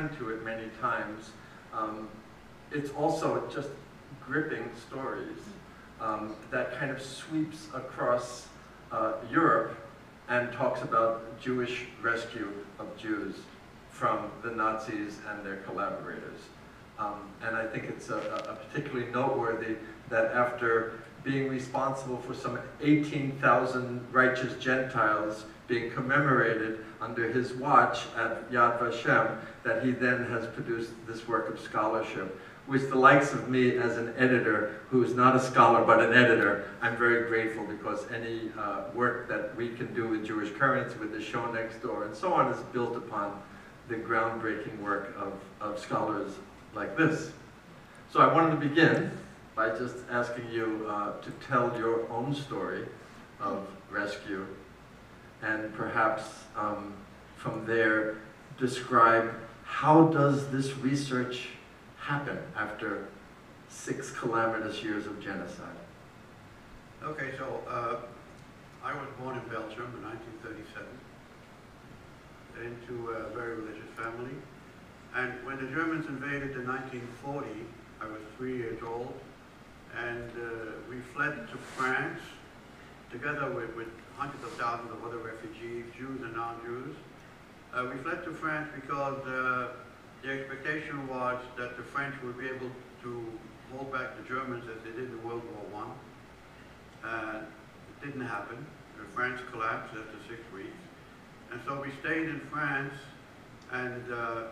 to it many times. Um, it's also just gripping stories um, that kind of sweeps across uh, Europe and talks about Jewish rescue of Jews from the Nazis and their collaborators. Um, and I think it's a, a particularly noteworthy that after being responsible for some 18,000 righteous Gentiles being commemorated under his watch at Yad Vashem, that he then has produced this work of scholarship, which the likes of me as an editor, who is not a scholar but an editor, I'm very grateful because any uh, work that we can do with Jewish Currents, with the show next door, and so on, is built upon the groundbreaking work of, of scholars like this. So I wanted to begin by just asking you uh, to tell your own story of rescue and perhaps um, from there describe how does this research happen after six calamitous years of genocide? Okay, so uh, I was born in Belgium in 1937 into a very religious family. And when the Germans invaded in 1940, I was three years old, and uh, we fled to France together with, with hundreds of thousands of other refugees, Jews and non-Jews. Uh, we fled to France because uh, the expectation was that the French would be able to hold back the Germans as they did in World War I. Uh, it didn't happen. France collapsed after six weeks. And so we stayed in France and uh,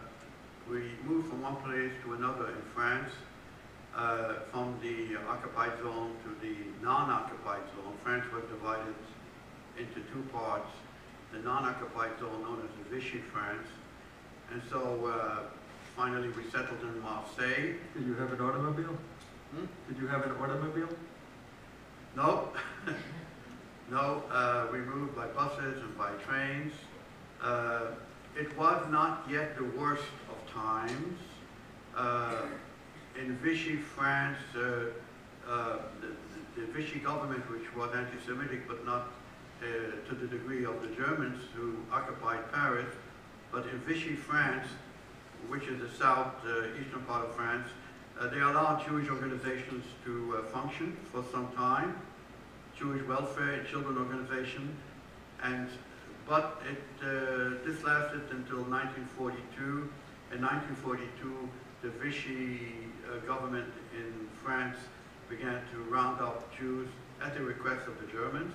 we moved from one place to another in France, uh, from the occupied zone to the non-occupied zone. France was divided into two parts. The non-occupied zone known as the Vichy France. And so uh, finally we settled in Marseille. Did you have an automobile? Hmm? Did you have an automobile? No, no, uh, we moved by buses and by trains. Uh, it was not yet the worst of times. Uh, in Vichy France, uh, uh, the, the, Vichy government, which was anti-Semitic but not to the degree of the Germans who occupied Paris, but in Vichy France, which is the south eastern part of France, they allowed Jewish organizations to function for some time. Jewish welfare and children organization, and but it, uh, this lasted until 1942. In 1942, the Vichy uh, government in France began to round up Jews at the request of the Germans.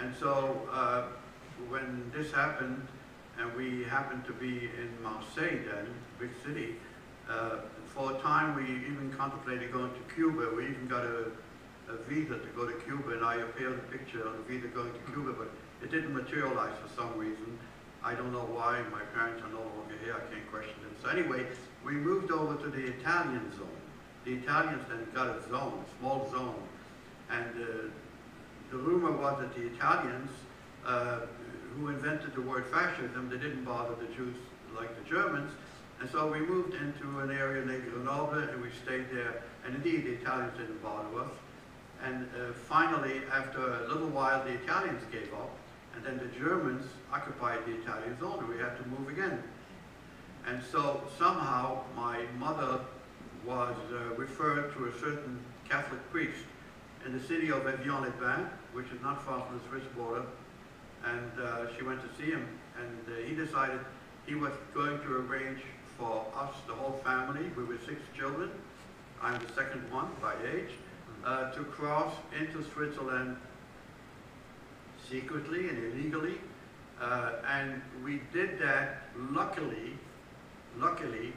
And so uh, when this happened, and we happened to be in Marseille then, big city, uh, for a time we even contemplated going to Cuba. We even got a, a visa to go to Cuba, and I appeared a picture on the visa going to Cuba, but it didn't materialize for some reason. I don't know why. My parents are no longer here. I can't question them. So anyway, we moved over to the Italian zone. The Italians then got a zone, a small zone. And uh, the rumor was that the Italians, uh, who invented the word fascism, they didn't bother the Jews like the Germans. And so we moved into an area named Grenoble and we stayed there. And indeed, the Italians didn't bother us. And uh, finally, after a little while, the Italians gave up. And then the Germans occupied the Italian zone and we had to move again. And so somehow my mother was uh, referred to a certain Catholic priest in the city of Evian-les-Bains, which is not far from the Swiss border. And uh, she went to see him and uh, he decided he was going to arrange for us, the whole family, we were six children, I'm the second one by age, uh, to cross into Switzerland secretly and illegally. Uh, and we did that, luckily, luckily,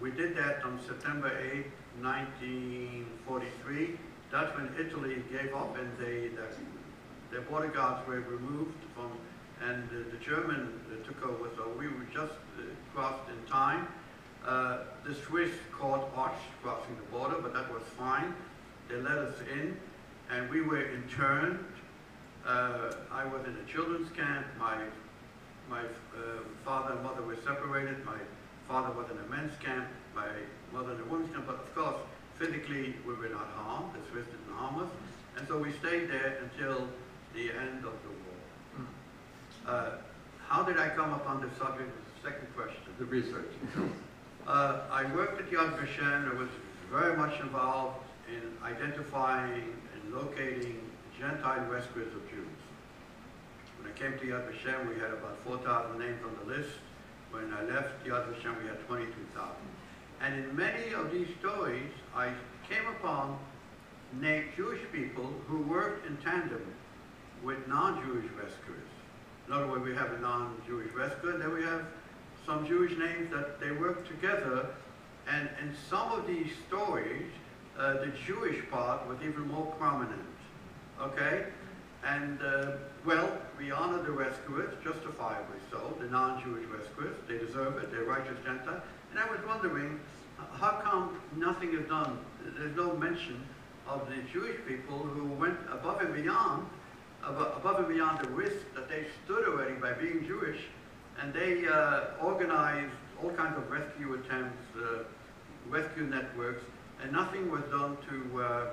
we did that on September 8, 1943. That's when Italy gave up and they, the, their border guards were removed from, and uh, the German uh, took over, so we were just uh, crossed in time. Uh, the Swiss caught us crossing the border, but that was fine. They let us in, and we were interned uh, I was in a children's camp. My, my uh, father and mother were separated. My father was in a men's camp. My mother in a women's camp. But of course, physically, we were not harmed. The Swiss didn't harm us. And so we stayed there until the end of the war. Hmm. Uh, how did I come upon the subject? The second question. The research. Uh, I worked at Yad Vashem, I was very much involved in identifying and locating Gentile rescuers of Jews. When I came to Yad Vashem, we had about 4,000 names on the list. When I left Yad Vashem, we had 22,000. And in many of these stories, I came upon Jewish people who worked in tandem with non-Jewish rescuers. In other words, we have a non-Jewish rescuer, and then we have some Jewish names that they work together. And in some of these stories, uh, the Jewish part was even more prominent. Okay? And, uh, well, we honor the rescuers, justifiably so, the non-Jewish rescuers. They deserve it, they're righteous Gentiles. And I was wondering, how come nothing is done? There's no mention of the Jewish people who went above and beyond, above and beyond the risk that they stood already by being Jewish, and they uh, organized all kinds of rescue attempts, uh, rescue networks, and nothing was done to uh,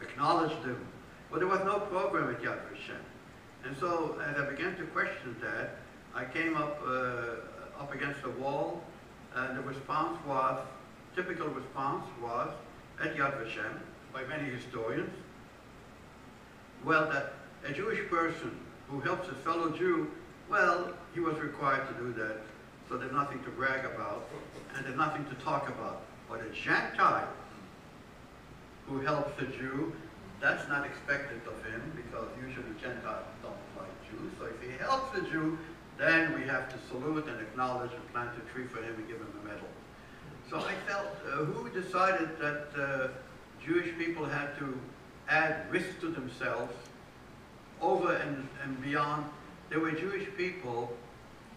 acknowledge them. Well, there was no program at Yad Vashem. And so, as I began to question that, I came up, uh, up against a wall, and the response was, typical response was, at Yad Vashem, by many historians, well, that a Jewish person who helps a fellow Jew, well, he was required to do that, so there's nothing to brag about, and there's nothing to talk about. But a Gentile who helps a Jew, that's not expected of him, because usually Gentiles don't like Jews. So if he helps a Jew, then we have to salute and acknowledge and plant a tree for him and give him a medal. So I felt, uh, who decided that uh, Jewish people had to add risk to themselves over and, and beyond? There were Jewish people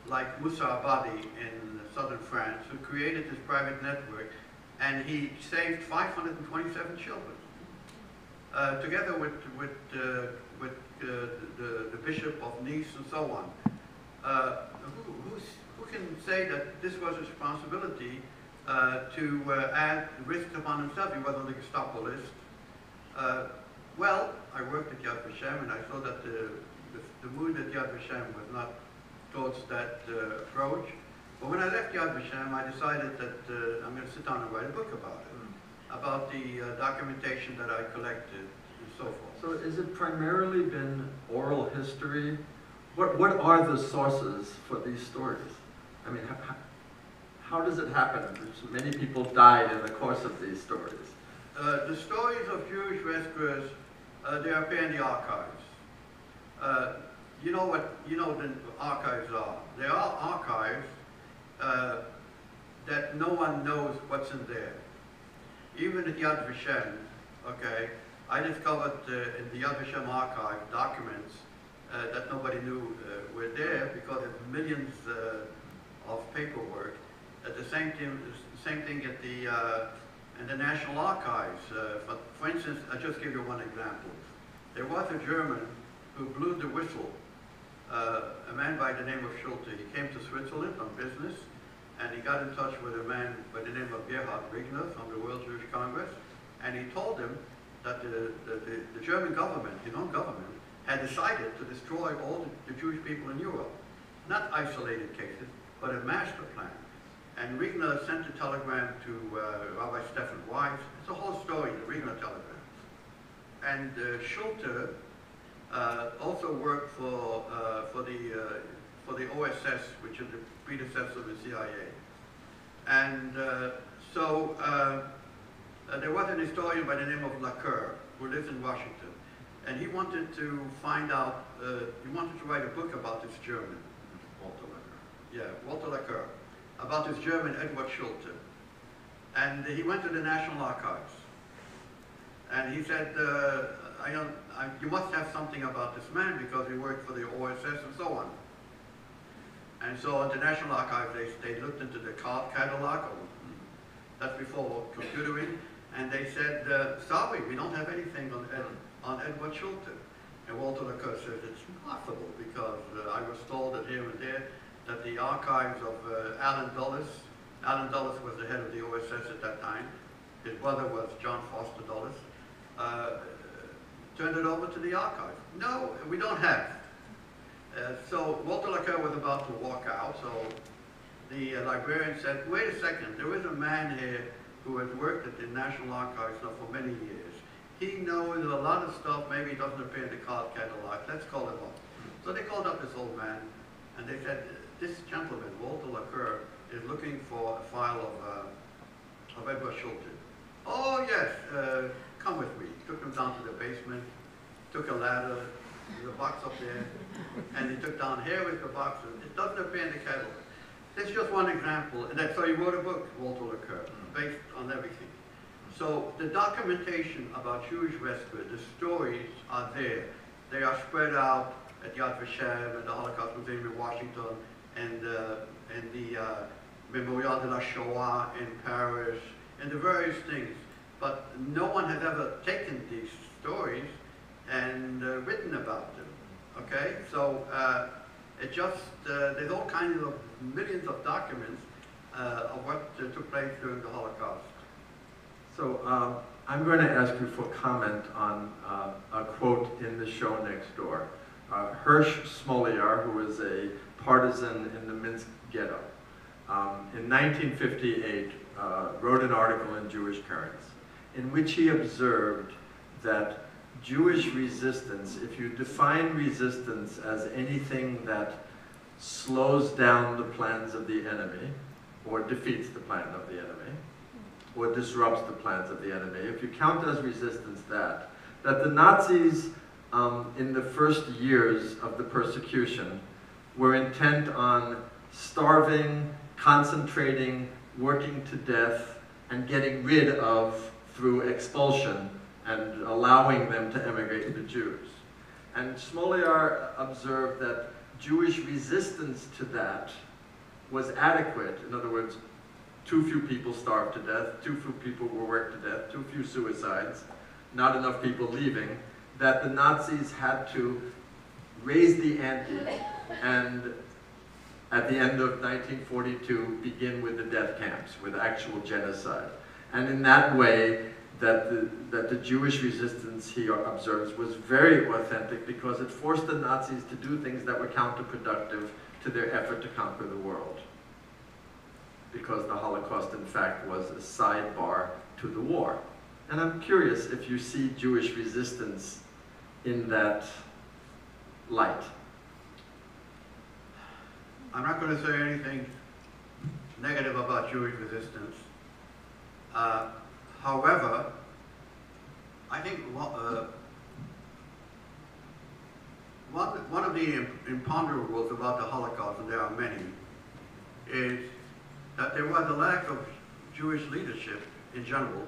like Moussa Abadi in southern France who created this private network and he saved 527 children. Uh, together with, with, uh, with uh, the, the Bishop of Nice and so on. Uh, who, who can say that this was a responsibility uh, to uh, add risks upon himself? He was on the Gestapo list. Uh, well, I worked at Yad Vashem and I saw that the, the, the mood at Yad Vashem was not towards that uh, approach. But when I left Yad Vashem, I decided that uh, I'm going to sit down and write a book about it, about the uh, documentation that I collected and so forth. So is it primarily been oral history? What, what are the sources for these stories? I mean, how, how does it happen? Many people died in the course of these stories. Uh, the stories of Jewish rescuers, uh, they appear in the archives. Uh, you know what, you know the archives are. They are archives uh, that no one knows what's in there. Even at Yad Vashem, okay, I discovered uh, in the Yad Vashem archive documents that nobody knew were there because of millions of paperwork. At the same thing, same thing at the in the National Archives. Uh, for, for instance, I'll just give you one example. There was a German who blew the whistle, uh, a man by the name of Schulte. He came to Switzerland on business, and he got in touch with a man by the name of Gerhard Riegner from the World Jewish Congress, and he told him that the, the, the, the German government, his own government, had decided to destroy all the, the Jewish people in Europe. Not isolated cases, but a master plan. And Riegner sent a telegram to uh, Rabbi Stephen Wise. It's a whole story, the Riegner telegram. And uh, Schulte uh, also worked for, uh, for, the, uh, for the OSS, which is the predecessor of the CIA. And uh, so there was an historian by the name of Laqueur who lives in Washington. And he wanted to find out, he wanted to write a book about this German. Walter Licker. Yeah, Walter Laqueur, about this German Edward Schulte. And he went to the National Archives. And he said, uh, I I, you must have something about this man because he worked for the OSS and so on. And so at the National Archives, they, they looked into the card catalog, that's before computering, and they said, uh, sorry, we don't have anything on, Ed, on Edward Schulte. And Walter Laqueur says it's impossible because uh, I was told that here and there that the archives of uh, Allen Dulles, Allen Dulles was the head of the OSS at that time, his brother was John Foster Dulles, uh, turned it over to the archive. No, we don't have. Uh, so Walter Laqueur was about to walk out, so the uh, librarian said, wait a second, there is a man here who has worked at the National Archives now for many years. He knows a lot of stuff, maybe doesn't appear in the card catalog, let's call him up. So they called up this old man, and they said, this gentleman, Walter Laqueur, is looking for a file of, uh, of Edward Schulte. Oh, yes, uh, come with me. Took him down to the basement, took a ladder, there's a box up there, and he took down, here with the box, and it doesn't appear in the catalog. That's just one example, and that's, so he wrote a book, Walter Laqueur, based on everything. So the documentation about Jewish rescue, the stories are there. They are spread out at Yad Vashem and the Holocaust Museum in Washington and, uh, and the uh, Memorial de la Shoah in Paris and the various things. But no one has ever taken these stories and uh, written about them. Okay, so it just there's all kinds of millions of documents of what took place during the Holocaust. So um, I'm going to ask you for comment on uh, a quote in the show next door. Uh, Hirsch Smoliar, who was a partisan in the Minsk ghetto, um, in 1958 uh, wrote an article in Jewish Currents in which he observed that Jewish resistance, if you define resistance as anything that slows down the plans of the enemy or defeats the plan of the enemy, or disrupts the plans of the enemy. If you count as resistance that, that the Nazis um, in the first years of the persecution were intent on starving, concentrating, working to death, and getting rid of through expulsion and allowing them to emigrate the Jews. And Smoliar observed that Jewish resistance to that was adequate. In other words, too few people starved to death, too few people were worked to death, too few suicides, not enough people leaving, that the Nazis had to raise the ante and at the end of 1942 begin with the death camps, with actual genocide. And in that way, that the, that the Jewish resistance he observes was very authentic because it forced the Nazis to do things that were counterproductive to their effort to conquer the world because the Holocaust, in fact, was a sidebar to the war. And I'm curious if you see Jewish resistance in that light. I'm not going to say anything negative about Jewish resistance. Uh, however, I think uh, one, one of the imponderables about the Holocaust, and there are many, is that there was a lack of Jewish leadership in general,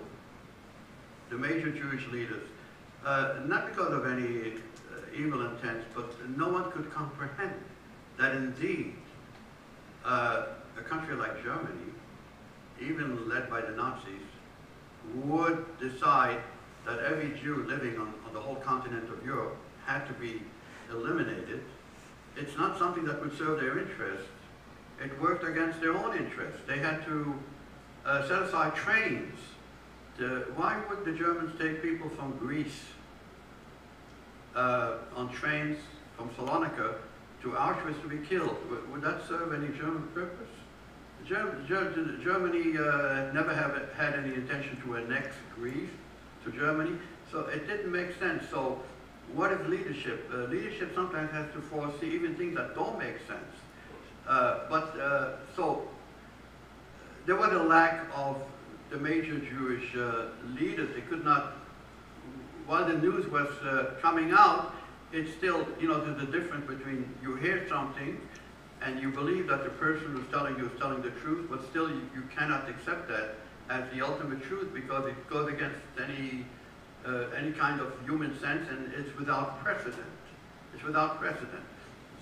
the major Jewish leaders, uh, not because of any evil intents, but no one could comprehend that indeed uh, a country like Germany, even led by the Nazis, would decide that every Jew living on, on the whole continent of Europe had to be eliminated. It's not something that would serve their interests it worked against their own interests. They had to uh, set aside trains. Why would the Germans take people from Greece uh, on trains from Salonika to Auschwitz to be killed? Would, would that serve any German purpose? Germany uh, never have had any intention to annex Greece to Germany, so it didn't make sense. So what is leadership? Uh, leadership sometimes has to foresee even things that don't make sense. Uh, but uh, so there was a lack of the major Jewish uh, leaders. They could not, while the news was uh, coming out, it's still, you know, there's a difference between you hear something and you believe that the person who's telling you is telling the truth, but still you, you cannot accept that as the ultimate truth because it goes against any, uh, any kind of human sense and it's without precedent. It's without precedent.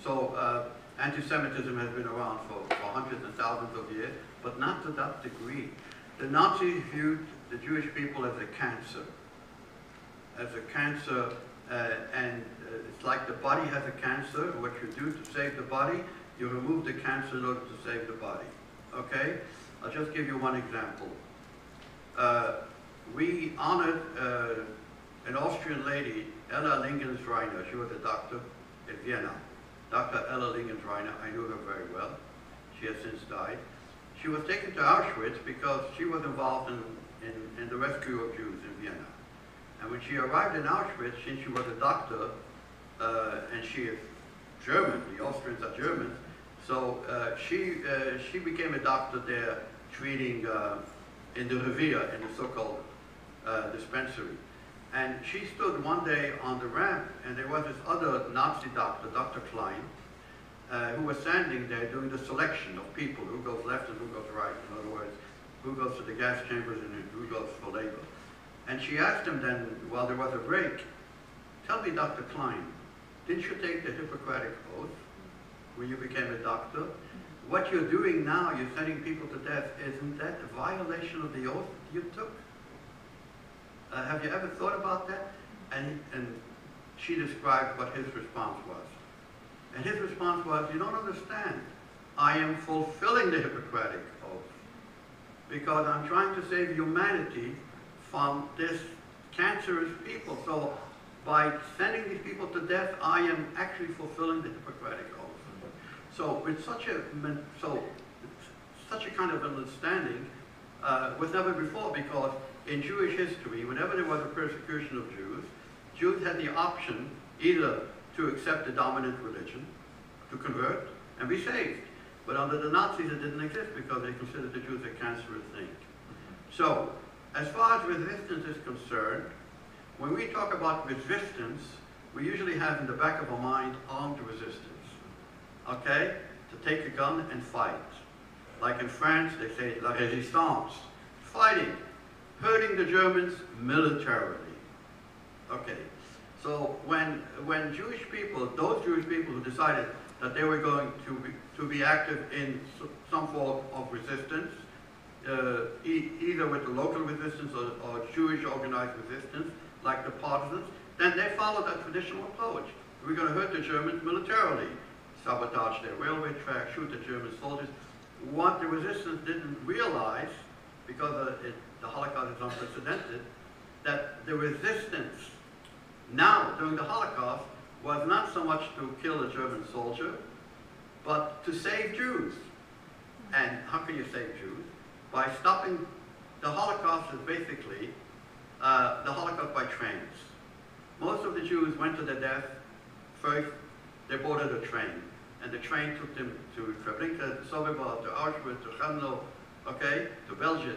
So uh, Anti-Semitism has been around for, for hundreds and thousands of years, but not to that degree. The Nazis viewed the Jewish people as a cancer, as a cancer, uh, and uh, it's like the body has a cancer. What you do to save the body, you remove the cancer in order to save the body. Okay? I'll just give you one example. Uh, we honored uh, an Austrian lady, Ella Lingens-Reiner. She was a doctor in Vienna. Dr. Ella Lingens-Reiner, I knew her very well. She has since died. She was taken to Auschwitz because she was involved in, in, in the rescue of Jews in Vienna. And when she arrived in Auschwitz, since she was a doctor, uh, and she is German, the Austrians are Germans, so uh, she, uh, she became a doctor there treating uh, in the Revier, in the so-called uh, dispensary. And she stood one day on the ramp, and there was this other Nazi doctor, Dr. Klein, uh, who was standing there doing the selection of people, who goes left and who goes right. In other words, who goes to the gas chambers and who goes for labor. And she asked him then, while there was a break, tell me, Dr. Klein, didn't you take the Hippocratic Oath when you became a doctor? What you're doing now, you're sending people to death, isn't that a violation of the oath you took? Uh, have you ever thought about that? And, and she described what his response was. And his response was, you don't understand. I am fulfilling the Hippocratic Oath because I'm trying to save humanity from this cancerous people. So by sending these people to death, I am actually fulfilling the Hippocratic Oath. So with such a so such a kind of understanding uh, was never before because in Jewish history, whenever there was a persecution of Jews, Jews had the option either to accept the dominant religion, to convert, and be saved. But under the Nazis, it didn't exist because they considered the Jews a cancerous thing. So, as far as resistance is concerned, when we talk about resistance, we usually have in the back of our mind armed resistance. Okay? To take a gun and fight. Like in France, they say la résistance. Fighting. Hurting the Germans militarily. Okay. So when, when Jewish people, those Jewish people who decided that they were going to be, to be active in some form of resistance, e- either with the local resistance or, or Jewish organized resistance, like the partisans, then they followed a traditional approach. We're going to hurt the Germans militarily, sabotage their railway tracks, shoot the German soldiers. What the resistance didn't realize, because uh, it, the Holocaust is unprecedented, that the resistance now during the Holocaust was not so much to kill a German soldier, but to save Jews. And how can you save Jews? By stopping the Holocaust is basically uh, the Holocaust by trains. Most of the Jews went to their death. First, they boarded a train, and the train took them to Treblinka, to Sobibor, to Auschwitz, to Chelmno, okay, to Belzec.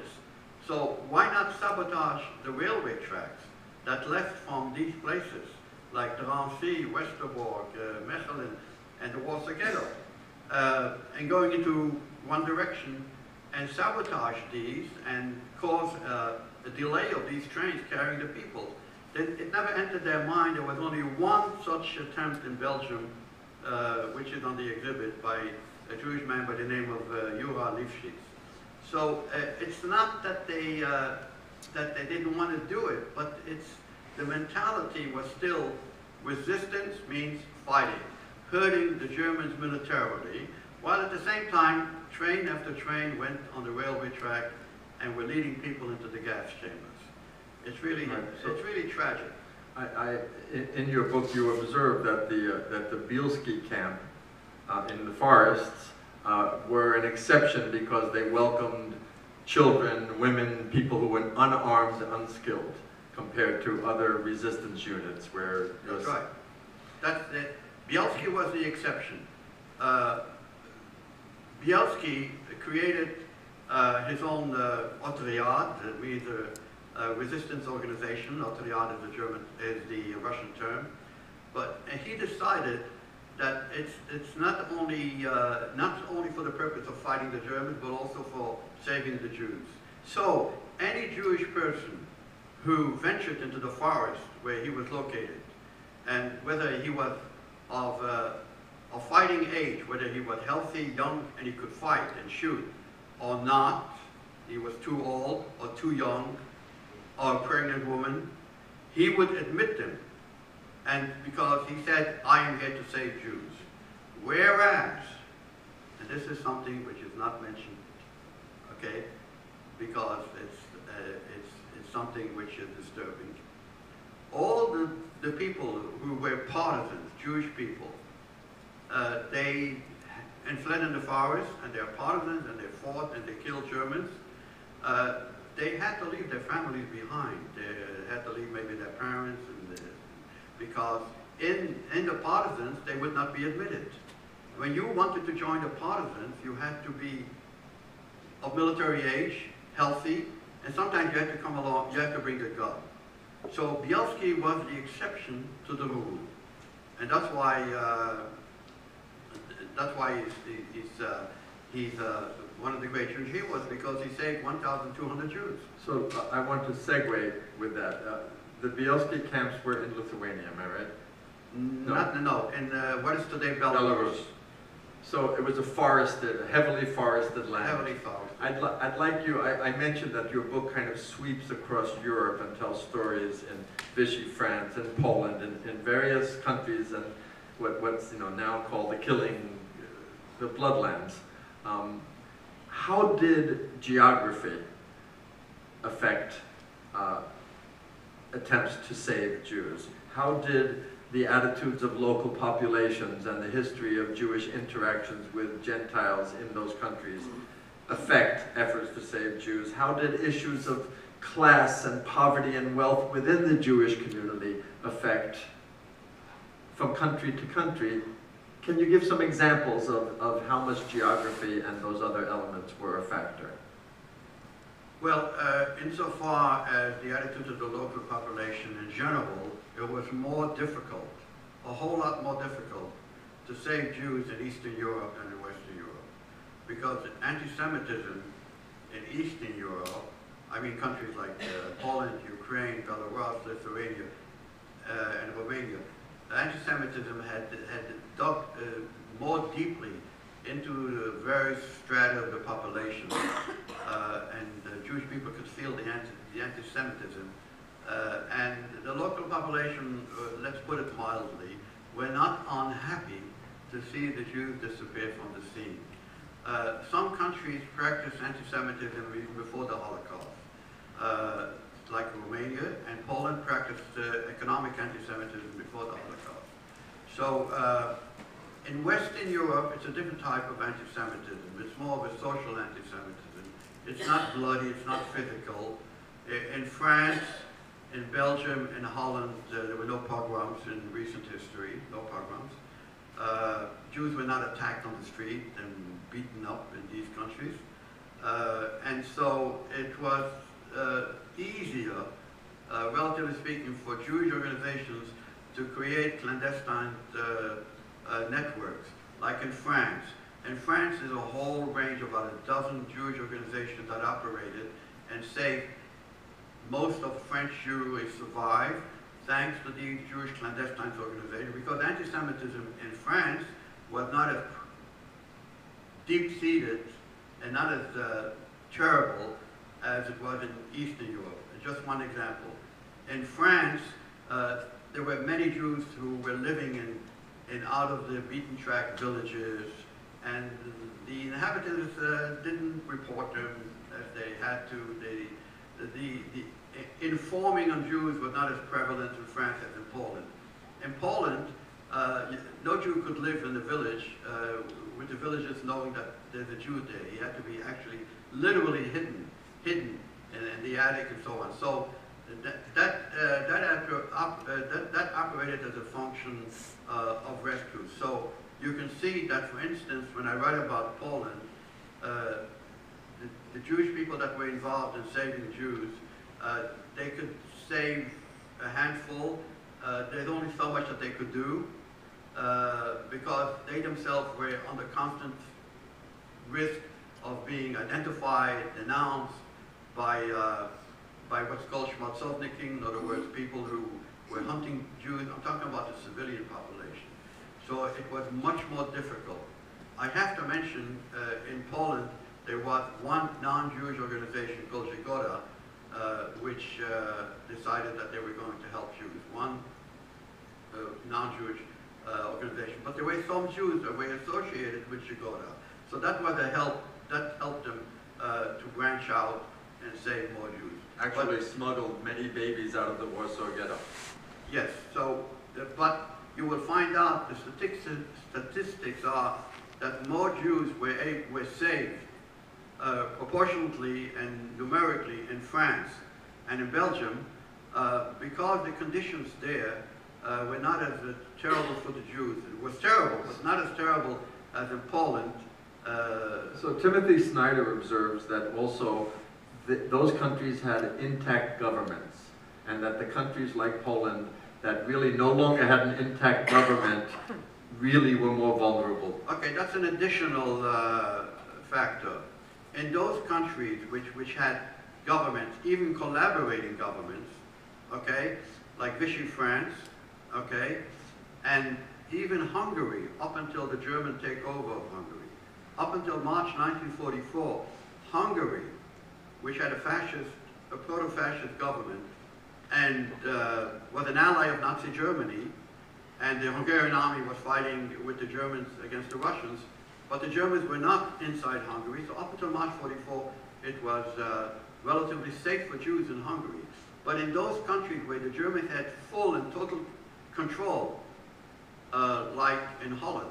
So why not sabotage the railway tracks that left from these places, like Drancy, Westerbork, uh, Mechelen, and the Warsaw Ghetto, uh, and going into one direction and sabotage these and cause uh, a delay of these trains carrying the people. It, it never entered their mind. There was only one such attempt in Belgium, uh, which is on the exhibit by a Jewish man by the name of uh, Livchitz. So uh, it's not that they uh, that they didn't want to do it, but it's the mentality was still resistance means fighting, hurting the Germans militarily, while at the same time train after train went on the railway track and were leading people into the gas chambers. It's really Right, so- it's really tragic. I, I, in, your book, you observe that the, uh, that the Bielski camp uh, in the forests uh, were an exception because they welcomed children, women, people who were unarmed, unskilled, compared to other resistance units where. That's right. That's it. Bielski was the exception. Bielski created uh, his own uh, Otriad, that means a, a resistance organization. Otriad is the German, is the Russian term. But he decided that it's, it's not only, uh, not only for the purpose of fighting the Germans, but also for saving the Jews. So, any Jewish person who ventured into the forest where he was located, and whether he was of, uh, of fighting age, whether he was healthy, young, and he could fight and shoot, or not, he was too old or too young, or a pregnant woman, he would admit them. And because he said, I am here to save Jews. Whereas, and this is something which is not mentioned, okay, because it's, uh, it's, it's something which is disturbing. All the, the people who were partisans, Jewish people, uh, they and fled in the forest, and they're partisans, and they fought, and they killed Germans. Uh, they had to leave their families behind. They had to leave maybe their parents, and the, because in, in the partisans, they would not be admitted. When you wanted to join the partisans, you had to be of military age, healthy, and sometimes you had to come along, you had to bring a gun. So Bielski was the exception to the rule. And that's why, uh, that's why he's, he's, uh, he's uh, one of the great Jewish heroes, because he saved 1,200 Jews. So uh, I want to segue with that. Uh, The Bielski camps were in Lithuania, am I right? No. Not, no, in uh, what is today Belarus. So it was a forested, heavily forested land. Heavily forested. I'd, li- I'd like you, I, I mentioned that your book kind of sweeps across Europe and tells stories in Vichy France and Poland and in various countries and what, what's you know now called the killing, the bloodlands. Um, how did geography affect uh, attempts to save Jews? How did the attitudes of local populations and the history of Jewish interactions with Gentiles in those countries affect efforts to save Jews? How did issues of class and poverty and wealth within the Jewish community affect from country to country? Can you give some examples of, of how much geography and those other elements were a factor? Well, uh, insofar as the attitude of the local population in general, it was more difficult, a whole lot more difficult, to save Jews in Eastern Europe than in Western Europe. Because anti-Semitism in Eastern Europe, I mean countries like uh, Poland, Ukraine, Belarus, Lithuania, uh, and Romania, anti-Semitism had, had dug uh, more deeply into the various strata of the population, uh, and the Jewish people could feel the, anti, the anti-Semitism. Uh, and the local population, uh, let's put it mildly, were not unhappy to see the Jews disappear from the scene. Uh, some countries practiced anti-Semitism even before the Holocaust, uh, like Romania, and Poland practiced uh, economic anti-Semitism before the Holocaust. So uh, in Western Europe, it's a different type of anti-Semitism. It's more of a social anti-Semitism. It's not bloody, it's not physical. In France, in Belgium, in Holland, uh, there were no pogroms in recent history, no pogroms. Uh, Jews were not attacked on the street and beaten up in these countries. Uh, and so it was uh, easier, uh, relatively speaking, for Jewish organizations to create clandestine uh, uh, networks, like in France. In France, there's a whole range of about a dozen Jewish organizations that operated and saved most of French Jewry survived thanks to these Jewish clandestine organizations because anti-Semitism in France was not as deep-seated and not as uh, terrible as it was in Eastern Europe. Just one example. In France, uh, there were many Jews who were living in, in out of the beaten track villages and the inhabitants uh, didn't report them as they had to. They, the, the, informing on Jews was not as prevalent in France as in Poland. In Poland, uh, no Jew could live in the village uh, with the villagers knowing that there's a Jew there. He had to be actually literally hidden, hidden in, in the attic and so on. So that that uh, that, op uh, that, that operated as a function uh, of rescue. So you can see that, for instance, when I write about Poland, uh, the, the Jewish people that were involved in saving Jews uh, they could save a handful. Uh, there's only so much that they could do because they themselves were under constant risk of being identified, denounced by, uh, by what's called schmalzovniking, in other words, people who were hunting Jews. I'm talking about the civilian population. So it was much more difficult. I have to mention, uh, in Poland, there was one non-Jewish organization called Żegota, uh, which uh, decided that they were going to help Jews. One uh, non-Jewish uh, organization, but there were some Jews that were associated with Żegota. So that was a help. That helped them to branch out and save more Jews. Actually But- smuggled many babies out of the Warsaw Ghetto. Yes. So, uh, but you will find out the statistics, statistics are that more Jews were, were saved uh, proportionately and numerically in France and in Belgium uh, because the conditions there uh, were not as uh, terrible for the Jews. It was terrible, but not as terrible as in Poland. Uh, So Timothy Snyder observes that also th- those countries had intact governments, and that the countries like Poland that really no longer had an intact government really were more vulnerable. Okay, that's an additional uh, factor. In those countries which, which had governments, even collaborating governments, okay, like Vichy France, okay, and even Hungary, up until the German takeover of Hungary, up until March 1944, Hungary, which had a fascist, a proto-fascist government, and uh, was an ally of Nazi Germany, and the Hungarian army was fighting with the Germans against the Russians, but the Germans were not inside Hungary, so up until March 44, it was uh, relatively safe for Jews in Hungary. But in those countries where the Germans had full and total control, uh, like in Holland,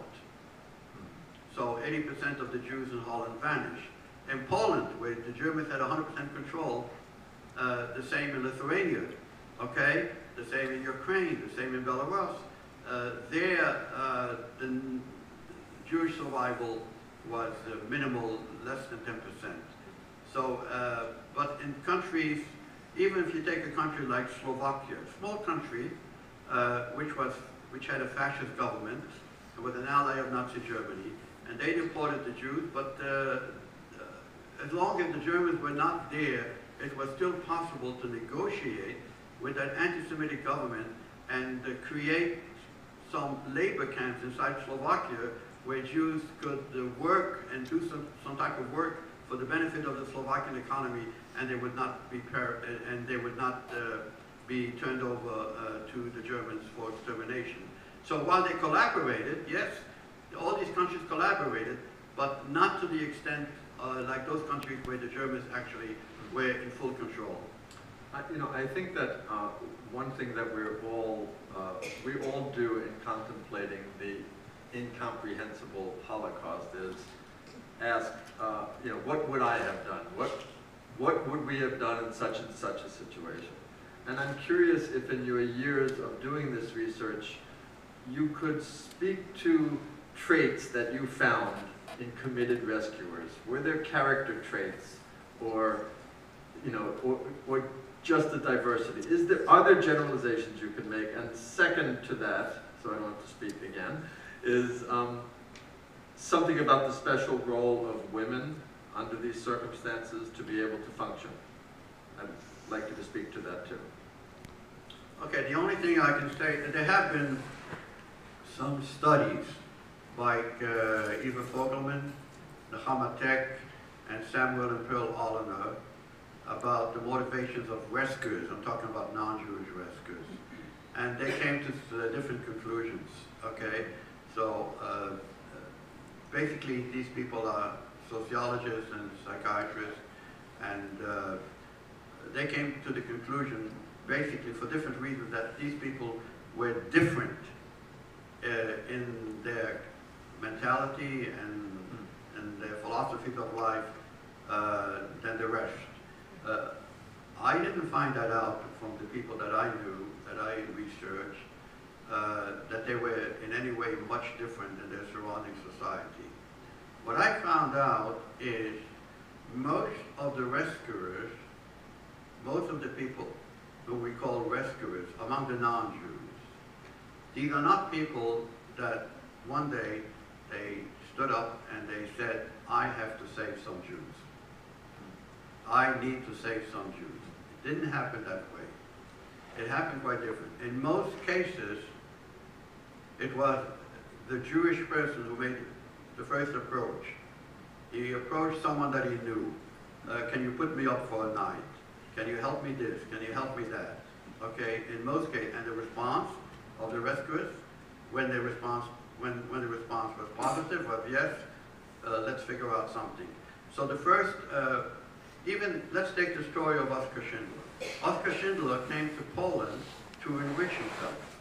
so 80% of the Jews in Holland vanished. In Poland, where the Germans had 100% control, uh, the same in Lithuania, okay? The same in Ukraine, the same in Belarus. Uh, there, uh, the Jewish survival was uh, minimal, less than 10%. So, uh, but in countries, even if you take a country like Slovakia, a small country, uh, which was, which had a fascist government, and was an ally of Nazi Germany, and they deported the Jews, but as long as the Germans were not there, it was still possible to negotiate with that anti-Semitic government and uh, create some labor camps inside Slovakia where Jews could uh, work and do some, some type of work for the benefit of the Slovakian economy and they would not be uh, and they would not uh, be turned over uh, to the Germans for extermination. So while they collaborated, yes, all these countries collaborated, but not to the extent uh, like those countries where the Germans actually were in full control. I, you know, I think that uh, one thing that we're all, uh, we all do in contemplating the incomprehensible Holocaust is ask, uh, you know, what would I have done? What, what would we have done in such and such a situation? And I'm curious if in your years of doing this research, you could speak to traits that you found in committed rescuers. Were there character traits or, you know, or, or just the diversity? Is there, are there generalizations you can make? And second to that, so I don't have to speak again, is um, something about the special role of women under these circumstances to be able to function. I'd like you to speak to that too. Okay, the only thing I can say, that there have been some studies like uh, Eva Fogelman, Nechama Tec, and Samuel and Pearl Oliner about the motivations of rescuers. I'm talking about non-Jewish rescuers. And they came to uh, different conclusions, okay? So uh, basically, these people are sociologists and psychiatrists, and uh, they came to the conclusion, basically for different reasons, that these people were different uh, in their mentality and, and their philosophies of life uh, than the rest. Uh, I didn't find that out from the people that I knew, that I researched, uh, that they were in any way much different than their surrounding society. What I found out is most of the rescuers, most of the people who we call rescuers among the non-Jews, these are not people that one day they stood up and they said, I have to save some Jews. I need to save some Jews. It didn't happen that way. It happened quite different. In most cases, it was the Jewish person who made the first approach. He approached someone that he knew. Uh, can you put me up for a night? Can you help me this? Can you help me that? Okay, in most cases, and the response of the rescuers, when they response, when, when the response was positive, was yes, uh, let's figure out something. So the first, uh, even, let's take the story of Oskar Schindler. Oskar Schindler came to Poland to enrich himself.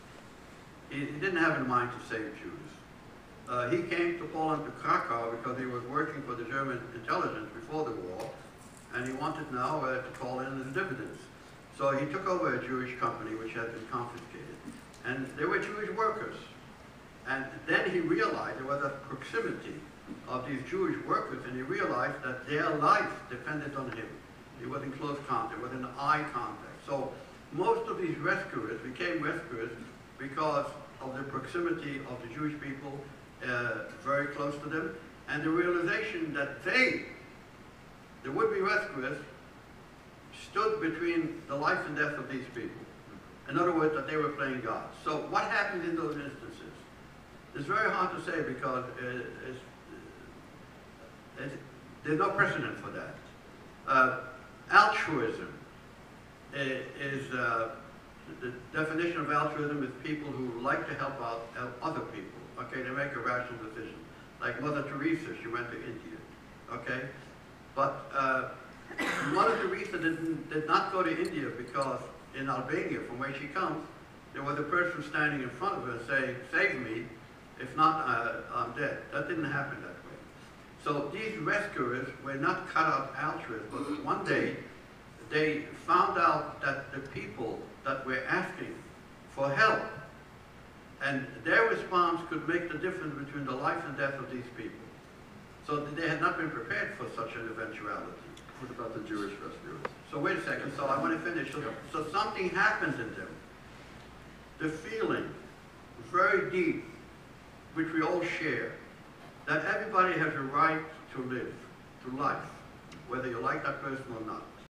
He, he didn't have in mind to save Jews. Uh, he came to Poland to Krakow because he was working for the German intelligence before the war, and he wanted now uh, to call in his dividends. So he took over a Jewish company which had been confiscated, and they were Jewish workers. And then he realized there was a proximity of these Jewish workers, and he realized that their life depended on him. He was in close contact, was in eye contact. So most of these rescuers became rescuers because of the proximity of the Jewish people uh, very close to them, and the realization that they, the would-be rescuers, stood between the life and death of these people. In other words, that they were playing God. So what happened in those instances? It's very hard to say because uh, it's, it's, there's no precedent for that. Uh, altruism is, uh, the definition of altruism is people who like to help out help other people. Okay, they make a rational decision. Like Mother Teresa, she went to India. Okay, but uh, Mother Teresa didn't, did not go to India because in Albania, from where she comes, there was a person standing in front of her saying, "Save me, if not, uh, I'm dead." That didn't happen that way. So these rescuers were not cut out altruists, but one day they found out that the people that were asking for help and their response could make the difference between the life and death of these people. So they had not been prepared for such an eventuality. What about the Jewish rescuers? So wait a second, so I want to finish. So, so something happens in them. The feeling, very deep, which we all share, that everybody has a right to live, to life, whether you like that person or not.